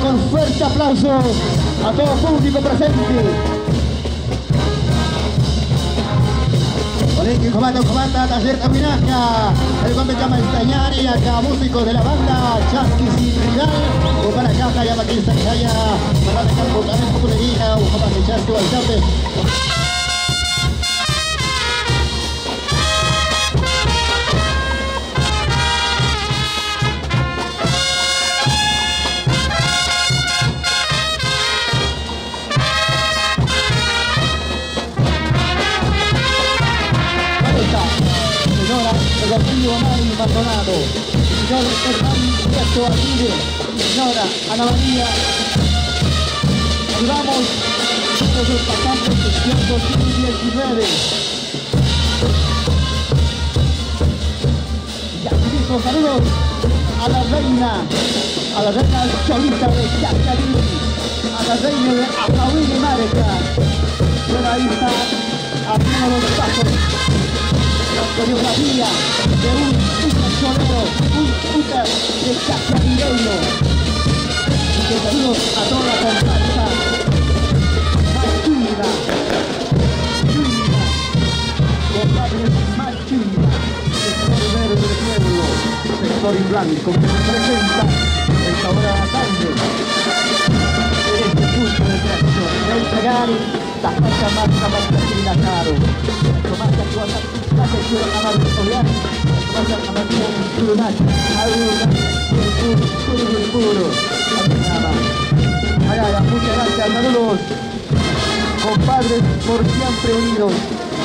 con fuerte aplauso a todo público presente. Colegio Comando Comanda Taller Caminaja, el me llama Estañari, acá músicos de la banda, Chasquis y Regal, o para acá, ya Maquis Sanjaya, para dejar botar en populería, o para que señora Rodrigo Mari Maldonado, señor Hernán Prieto Arquide, señora Ana María. Ayudamos a los pasantes sesión 2019. Y asimismo saludos a la reina, a la reina cholita de Chacalí, a la reina de Acahuil y Marca. Bueno, ahí está, haciendo los pasos coreografía de un solero, un super de que saludos a toda la comparsa. Machina, china, compadres Machina, sector del pueblo, sector y blanco, que representa esta hora de la este de tracción, de entregar la más la caro. La muchas gracias, saludos, compadres por siempre unidos.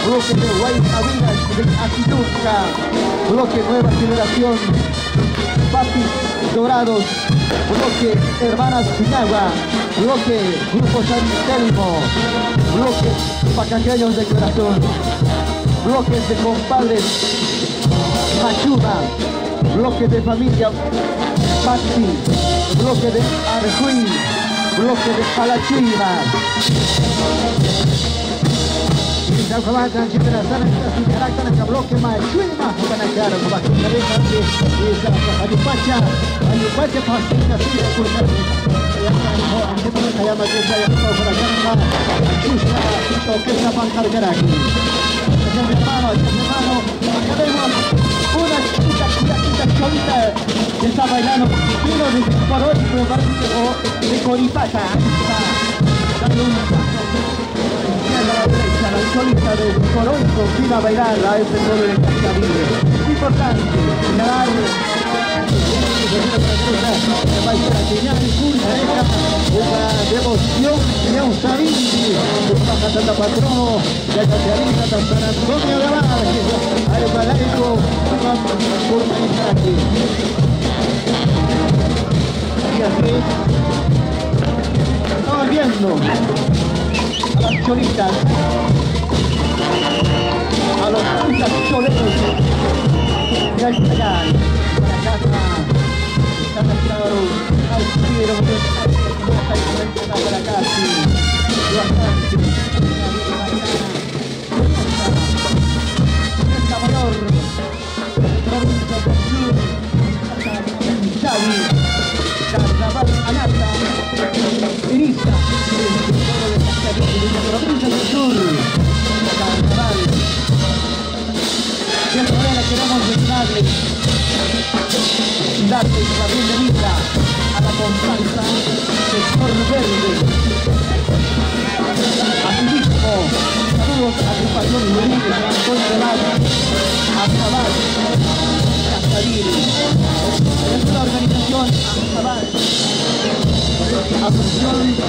Bloque de White Avinas de Aquituca, bloque Nueva Generación, Papis Dorados, bloque Hermanas Pinagua, bloque Grupo San bloque Pacaqueños de Corazón, bloques de compadres Machuda, bloque de familia Maxi, bloque de Arjuí, bloque de Palachiva. Então, como está de operação, está se caracterizando com bloque mais chuima, como na cara, como aqui na vez aqui, isso, a de pacha, a de pacha pastinha, assim, é por causa a gente não caiu mais isso aí, só para cá, chucha, o que está para carregar aqui. Mi hermano, una chica, chica, chica, cholita que está bailando, vino de Parol, pero parece de Coripata, está dando un paso la derecha, la cholita de Toronto vino a bailar a pueblo de. Importante, una devoción de a a los acá está Santa Claro, Alciro, Asociación Luis,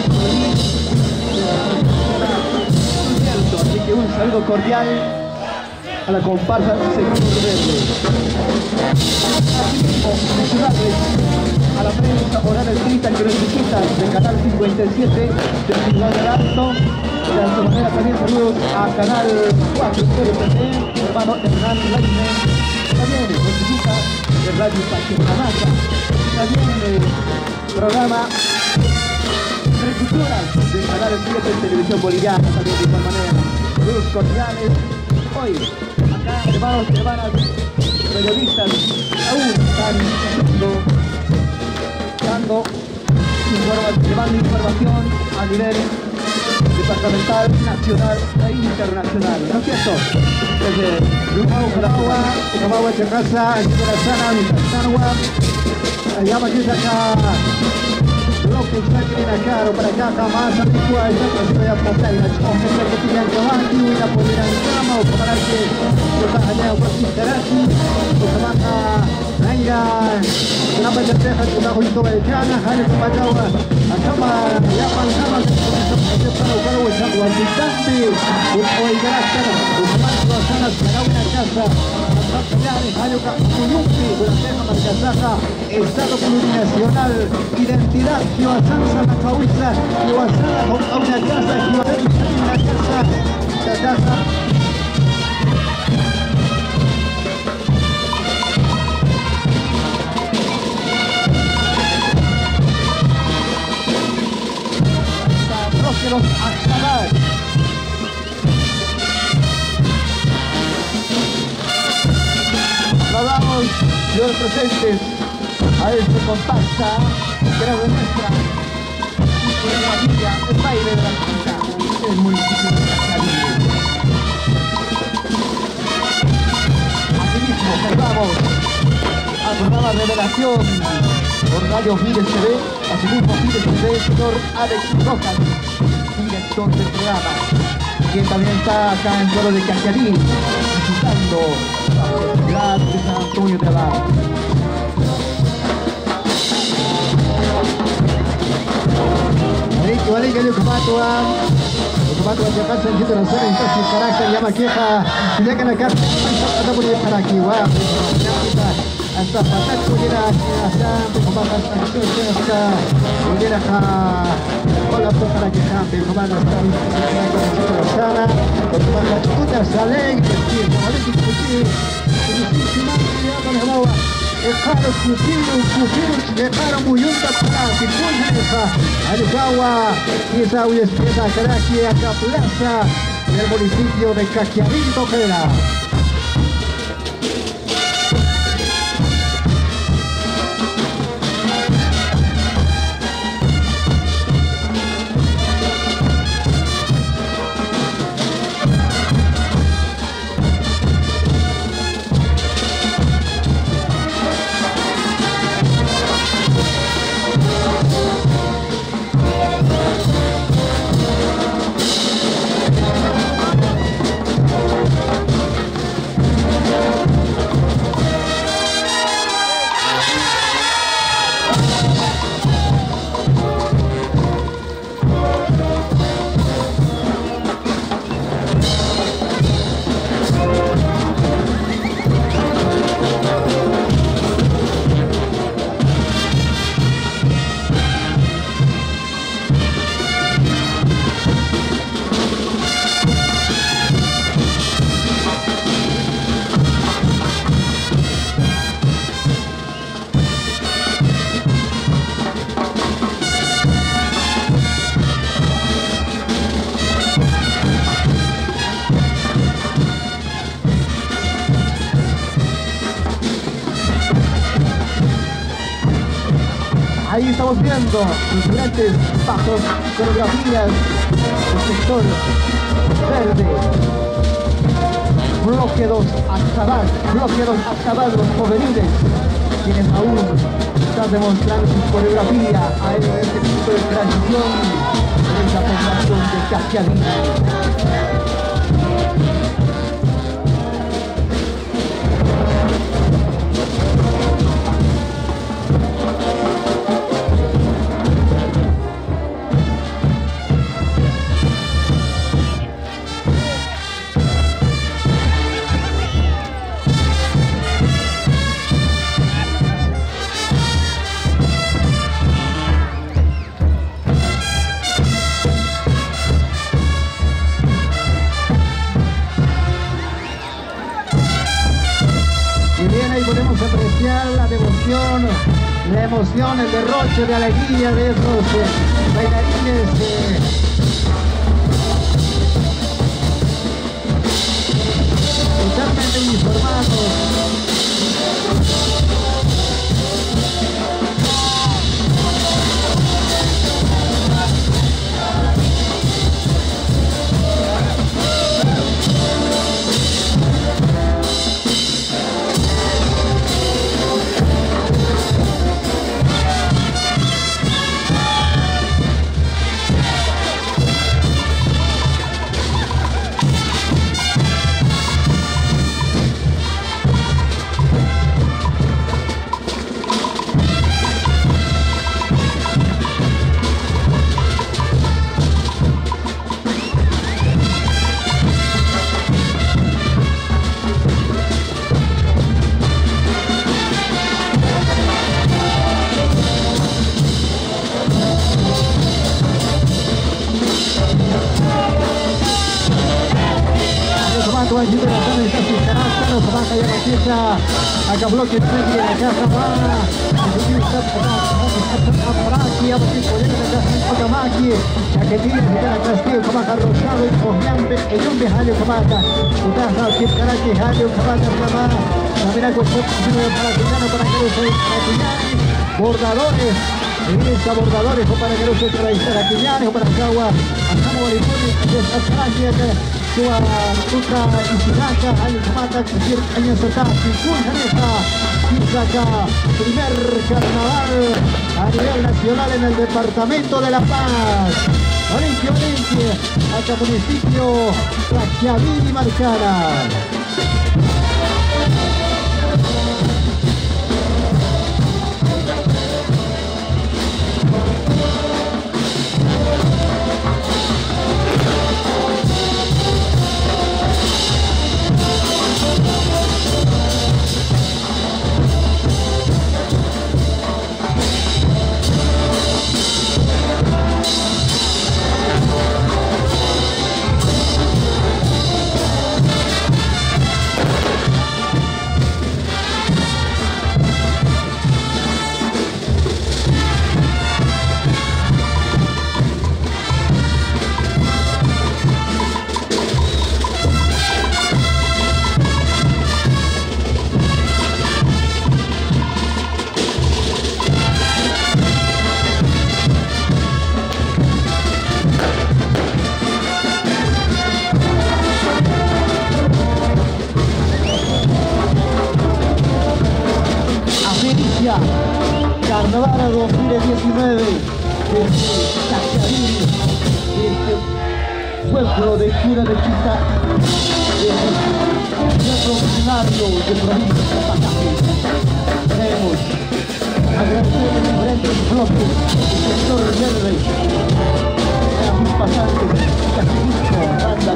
Así que un saludo cordial a la comparsa Sector Verde a la prensa oral escrita que nos visita del canal 57 del Ciudad del Alto. De esta manera también saludos a canal 4 RPT, hermano Hernán Laine. También nos visita de Radio Pachacamaca. También el programa Agriculturas del canal 7 de Televisión Boliviana. También de igual manera. Saludos cordiales. Hoy, acá, hermanos y hermanas, periodistas aún están dando, dando llevando información a nivel departamental, nacional e internacional, ¿no es cierto? Desde Rumawa, Rumawa, Chacasa, Sana, Sanwa, llama aquí acá lo que está viene caro para acá jamás habitual esta persona ya porta y la chonca que tiene que va aquí y la poder en cama o para que lo está allá o para interacti o se van a venga una vez de teja que está junto a Etiana jale que va a cama ya pasaba que se para buscar o echar o habitante o el gracias o más lo hacen a una casa Estado plurinacional, identidad kiwasanza na kausa kiwasana au na casa kiwasana na casa Trasladamos los presentes a este compacta que era de nuestra familia, el baile de la comunidad del municipio de Cascadillo. Asimismo, saludamos al programa Revelación por Radio Fides TV, asimismo Fides TV, señor Alex Rojas, director del programa, quien también está acá en el pueblo de Cascadillo, visitando obrigado de São Antônio de lá. Aliki, aliki, aliki, kubatua. Kita si karakter, yama kieha. Kita kena kata, punya karaki, wa. Asa, kata kudina, asa, kubatua, asa, kita, asa, kudina, ha. Kola, kita karaki, kambi, kubatua, kita, kita, kita, kita, kita, kita, kita, kita, kita, kita, kita, kita, kita, Repara o cubinho, cubinho, repara muita frase, conhece, aligawa, isa uespeda, craque, a caplaça, del municipio de Caquiarín, Toquera. Los diferentes pasos, coreografías sector verde. Bloque 2 Acabal, bloque 2 Acabal, los juveniles, quienes aún están demostrando su coreografía a este tipo de transición de esta población de Cascadillo. Emoción, el derroche de alegría de esos eh, bailarines. eh, totalmente uniformados. Bordadores, bordadores, para que los para Quintana, para Cagua, Asamo Baripuni, Afraki, Primer carnaval a nivel nacional en el departamento de La Paz. Olimpia, Olimpia, hasta municipio y. Carnaval 2019 desde este pueblo de Cura de Chita, revolucionario de provincia de Pacaje. Queremos agradecer a diferentes bloques del sector verde, a mis pasantes, Casimiro, Randa,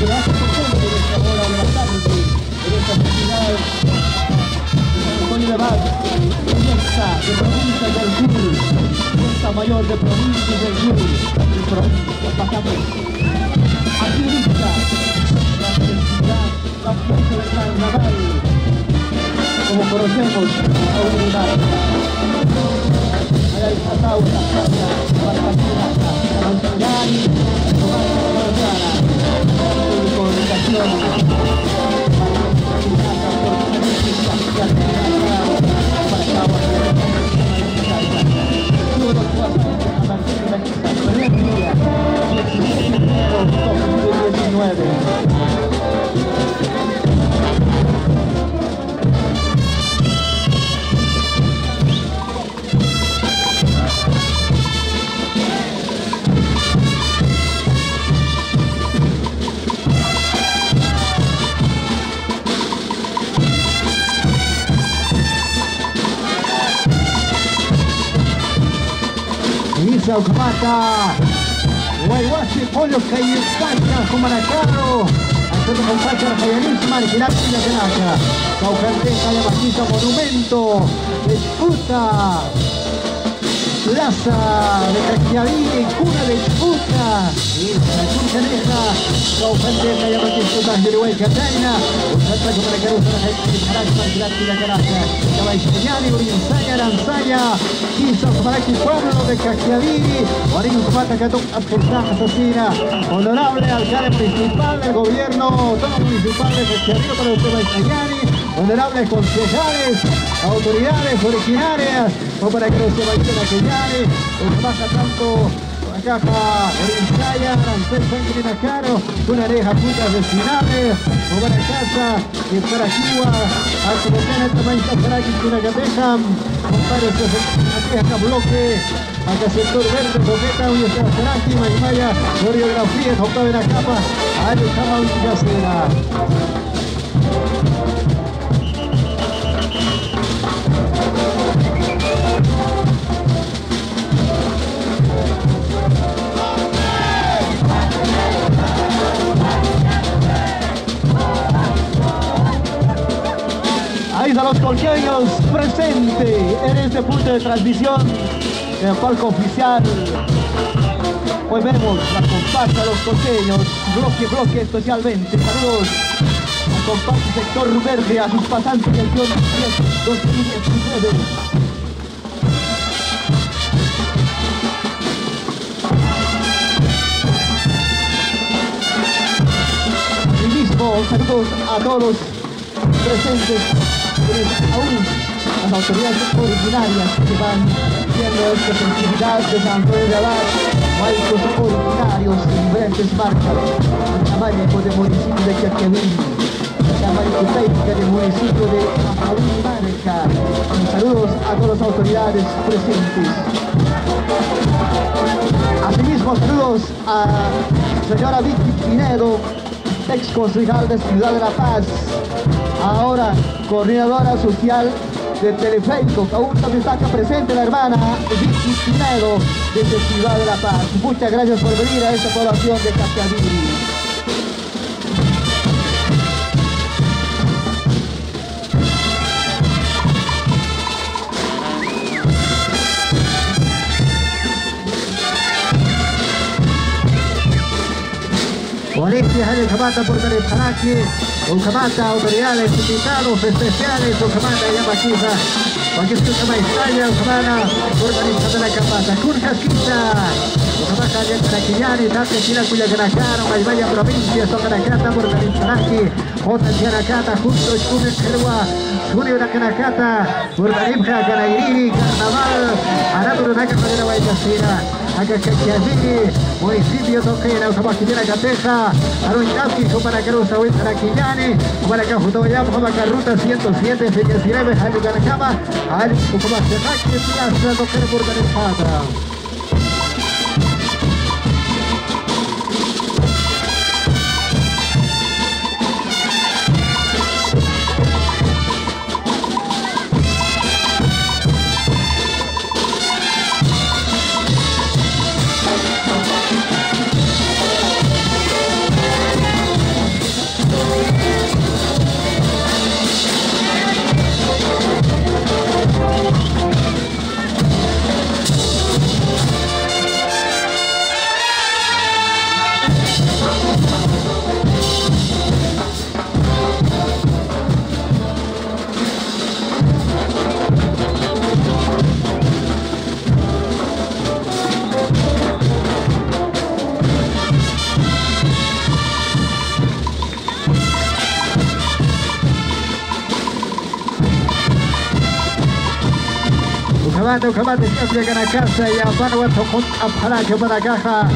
gracias por todo esta hora de la tarde, en esta festividad unidad, fiesta de provincia del Guri, fiesta mayor de provincia del Guri, de. Aquí lista la felicidad, la fiesta del carnaval, como conocemos la unidad. Allá está Taura, Barcelona, Montañani, Comunicación, Comunicación, Comunicación, Gracias. 19 Chaucamata, Guayhuasi, Polo, Cayucancha, Jumanacarro, Antonio Concacha, Rafaelísima, Alquilar, Villa Tenaca, Caucante, Calla Batista, Monumento, Disputa, Plaza de Cachiavín, cuna de Chuca, la Chuncaneja, Caucanteca, Yamatita, Uruguay, Cataina, Usata, Cumaracaro, Caracas, Giratina, Caracas, Caballeñani, Urinsaya, Aranzaya, Quizá, Maraki, Pueblo de Cachiavín, Guarín, Cumata, Catón, Abjezá, Asesina, Honorable Alcalde Municipal del Gobierno, todo municipal de Cachiavín, para usted, Baixayani, honorables concejales, autoridades originarias, o para que se vayan a Quellare, os baja tanto caja Orinsaya, Arancel Sanguina Caro, una areja putas vecinales, o para casa, y para Chihuahua, a Colombiana, tamaño para aquí, una cateja, compadre, acá bloque, acá sector verde, coqueta, uy, está Saraki, Maymaya, coreografía, la capa, ahí estaba un los colqueños presente en este punto de transmisión del palco oficial. Hoy vemos la comparsa de los colqueños, bloque, bloque especialmente. Saludos comparte sector verde a sus pasantes del 10 2019. mismo saludos a todos presentes aún las autoridades originarias que van viendo esta festividad de San Antonio de Abad, maestros originarios de diferentes marcas, el tamaño de municipio de Chaquiavín, la manifestática del municipio de Apavín Marca. Saludos a todas las autoridades presentes. Asimismo, saludos a señora Vicky Pinedo, ex concejal de Ciudad de La Paz, ahora coordinadora social de Teleférico, aún también está presente la hermana Vicky Pinedo desde Ciudad de La Paz. Muchas gracias por venir a esta población de Capiaví. Molestias en el por un O Ulcamata, Imperiales, invitados especiales, Ulcamata y Amaquiza, Paquisquita Maestalla, camada? organizada la Camata, Curjasquita, Ulcamata, Yacaraquillani, Tatequila, Cuyacanacaro, Maibaya Provincia, Socanacata, Burgarinzanaki, Otancianacata, Justo, Chumen, Gerua, Junio Nacanacata, Burgarimja, Canairi, Carnaval, Araburu Naca, Madera, Guayacira, Acacaquiavini, municipio Toquera, Usabaquillera Cateja, Aruñaski, Cumaracarusa, Huitaraquillani, Cumaracajutoyam, Ruta 107, Felicidades, Alucanacama, Al Ucumacetaki, Plaza Toquera, Burganespata. Kamado kamado siya ganakasa ya banwa tokot apara ke baragaha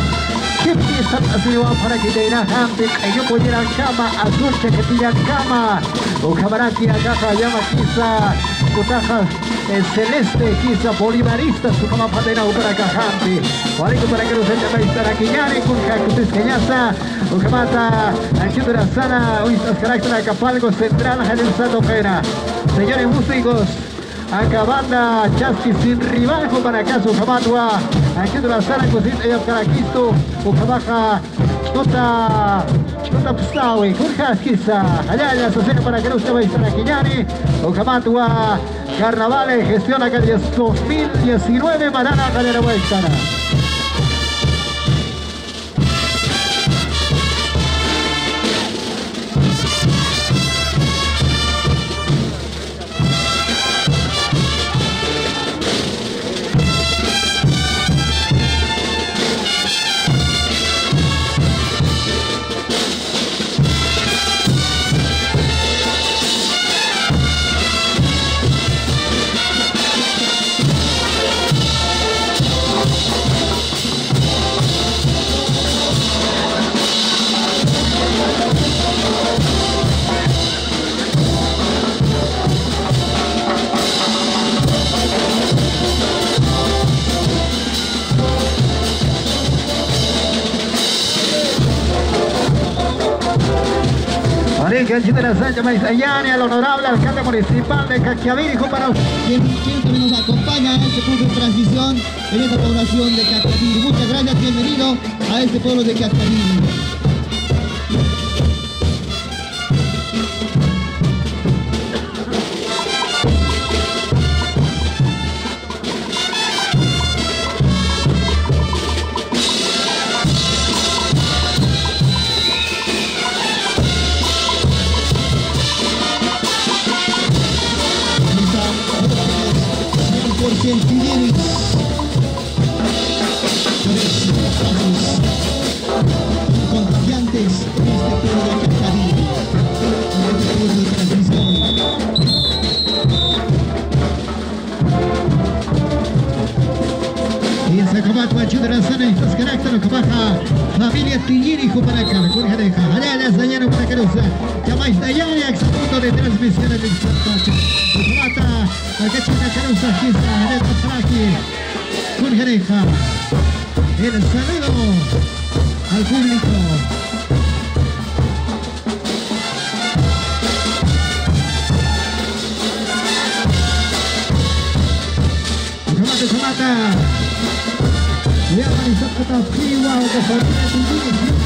Kipti sat asliwa para kidaina hamdik ayo kujira kama azul ke ketiyan kama O kamaraki agaha yama kisa kutaha celeste kisa bolivarista su kama padena upara kahampi Waliku para que los llama estar aquí ya ni kun kakutis kenyasa O kamata anchidura sana uistas carácter capalgo central sato pena Señores músicos acabanda chasqui sin rival para caso Jamatua aquí de la sala cosita y caraquisto o trabaja tota tota kisa allá ya se para que no se vaya a estar aquí o Jamatua Carnavales gestiona calle 2019 Marana Calera Huescara la Sánchez Maizayane, al honorable alcalde municipal de Caquiaviri, para quien siempre nos acompaña a este punto de transición en esta población de Caquiaviri. Muchas gracias, bienvenido a este pueblo de Caquiaviri. El saludo al público. Semata yang bisa kita siwa ke Fabinho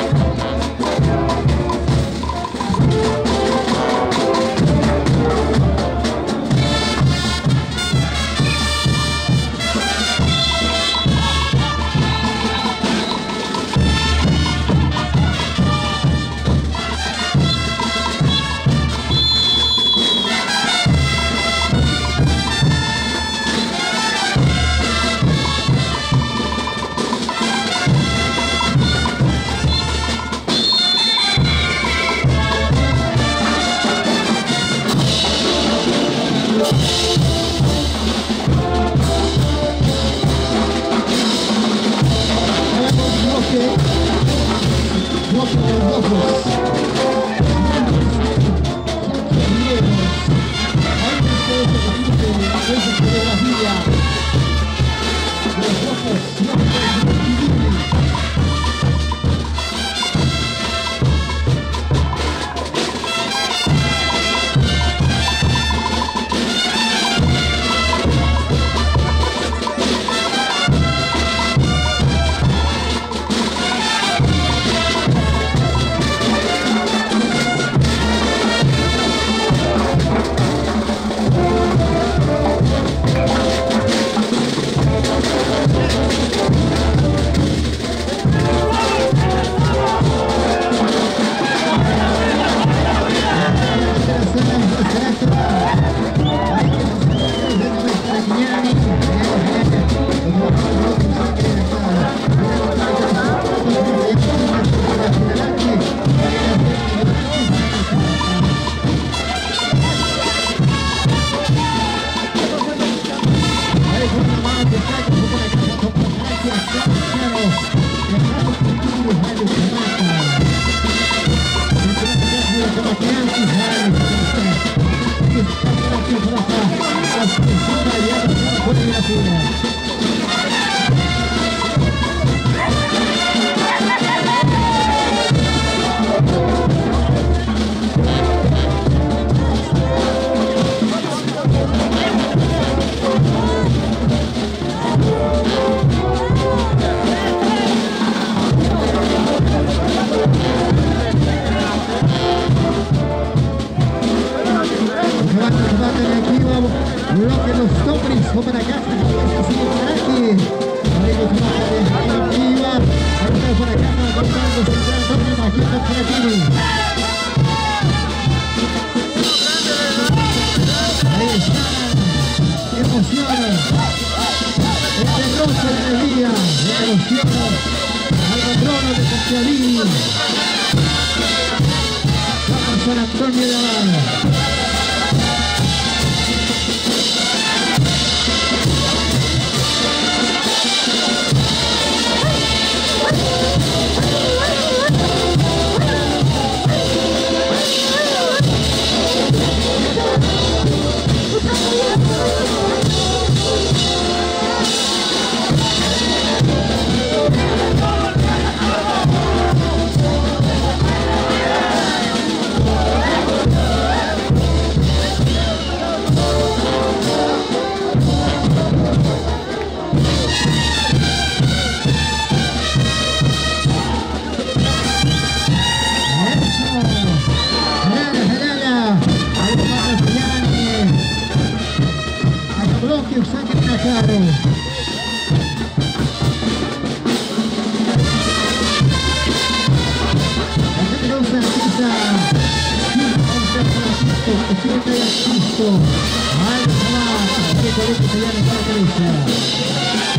Gracias. Occidente del né, cara? Francisco, mais uma lá, italiana para a Felícia.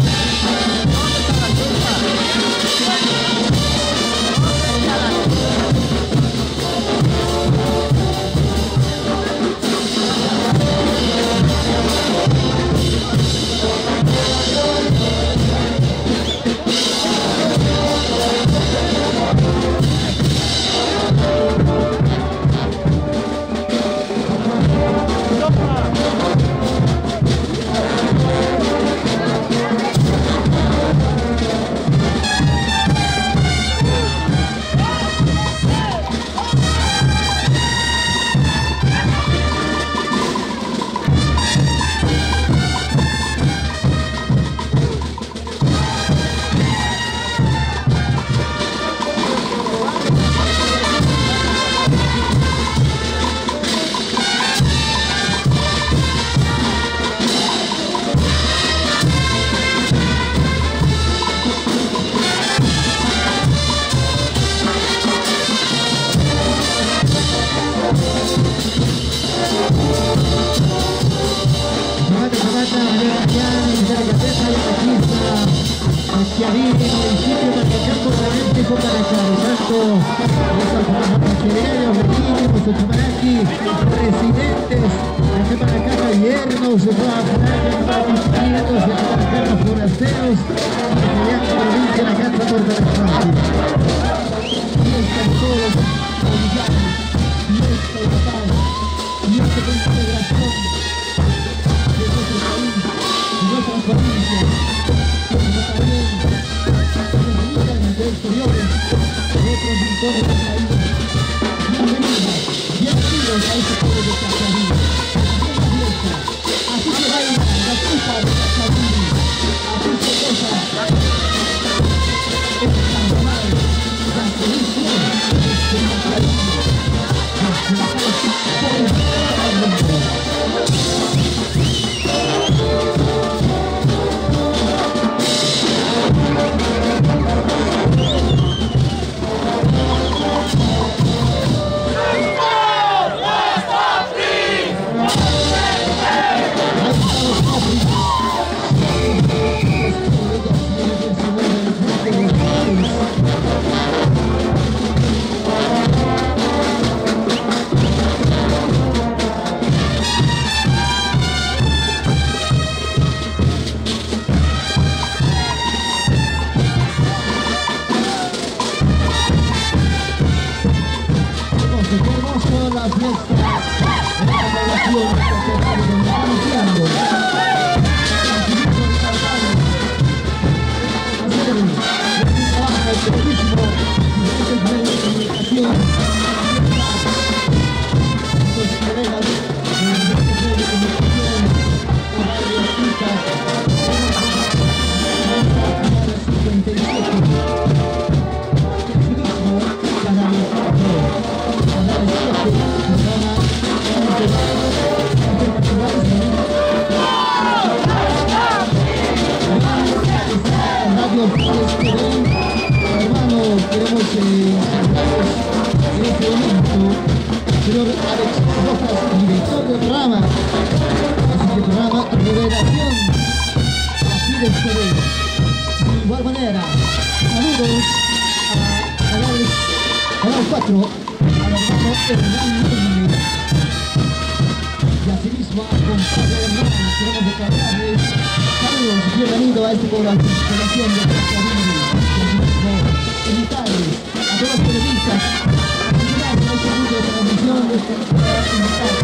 Transmisión de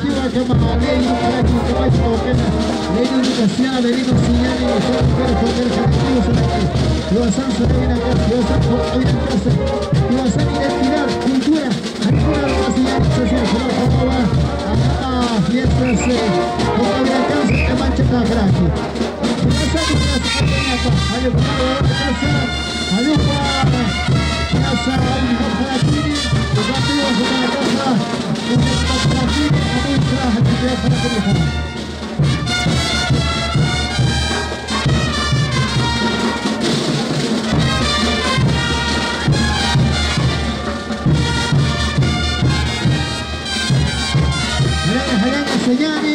colectiva llamada Ley Ucrania y Caballo Bauquena, Ley Universidad, Benito Señal y los mujeres poderes colectivos en aquí. Loazán se deben acá, Loazán podrían casa, Loazán identidad, cultura, agricultura, capacidad social, fiestas, que mancha la gracia. Sejani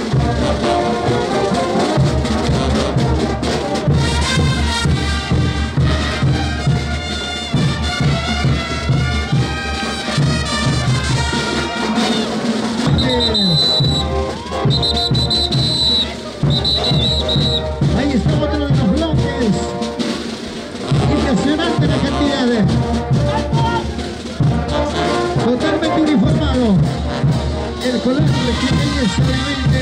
Ahí está otro de los bloques. Impresionante la cantidad de... Totalmente uniformado el colegio de Quimeño Soy Luis de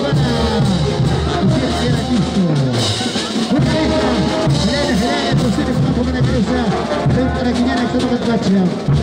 Спасибо, господин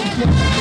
Yeah.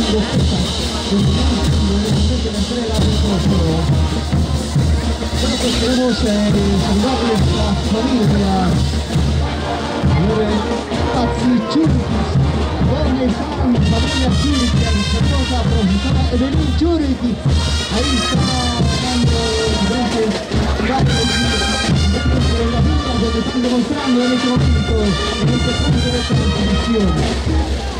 Bueno, pues queremos eh, saludarles a la familia Pazzi Churquis, donde están familia Churquis, esposa profesora Evelyn Churquis, ahí está dando diferentes datos de la vida donde están demostrando en este momento, en este punto de esta competición.